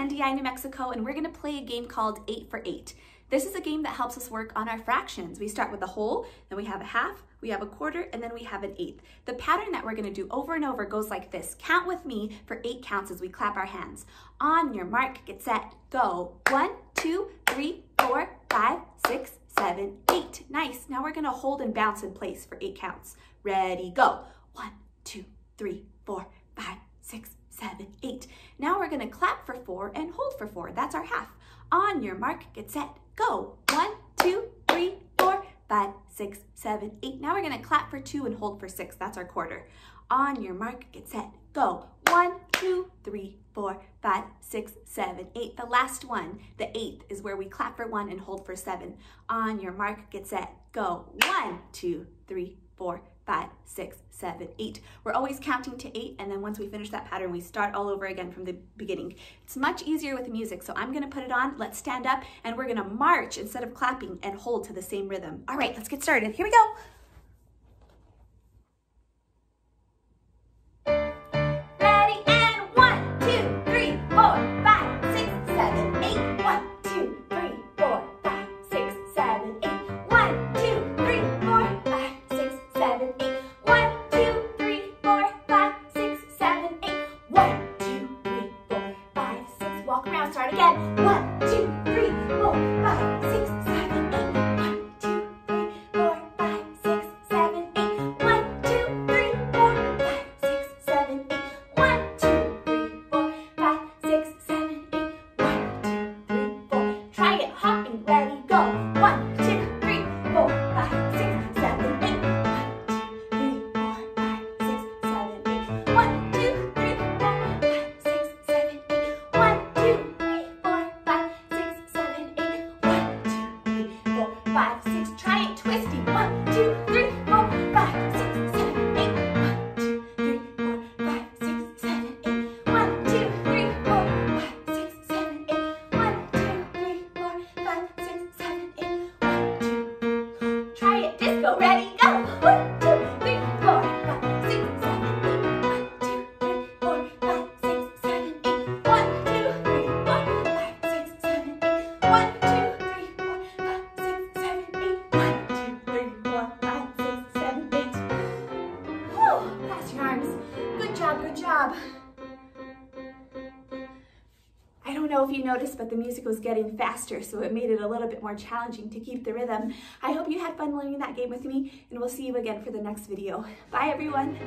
NDI New Mexico and we're gonna play a game called 8 for 8. This is a game that helps us work on our fractions. We start with a whole, then we have a half, we have a quarter, and then we have an eighth. The pattern that we're gonna do over and over goes like this. Count with me for eight counts as we clap our hands. On your mark, get set, go. One, two, three, four, five, six, seven, eight. Nice. Now we're gonna hold and bounce in place for eight counts. Ready, go. One, two, three, four, five, six, seven, eight. Now we're gonna clap for four and hold for four. That's our half. On your mark, get set, go. One, two, three, four, five, six, seven, eight. Now we're gonna clap for two and hold for six. That's our quarter. On your mark, get set, go. One, two, three, four, five, six, seven, eight. The last one, the eighth, is where we clap for one and hold for seven. On your mark, get set, go. One, two, three, four, five, six, seven, eight. We're always counting to eight, and then once we finish that pattern, we start all over again from the beginning. It's much easier with music, so I'm gonna put it on. Let's stand up, and we're gonna march instead of clapping and hold to the same rhythm. All right, let's get started. Here we go. Let's start again. One, two, three, four, five, six. two, three, four, five, six, seven, eight. One, two, three, four, five, six, seven, eight. One, two, three, four, five, six, seven, eight. One, two, three, four, five, six, seven, eight. One, two. Try it. Disco. Ready? Go. One, two, three, four, five, six, seven, eight. One, two, three, four, five, six, seven, eight. One, two, three, four, five, six, seven, eight. One. Know if you noticed, but the music was getting faster, so it made it a little bit more challenging to keep the rhythm. I hope you had fun learning that game with me, and we'll see you again for the next video. Bye, everyone.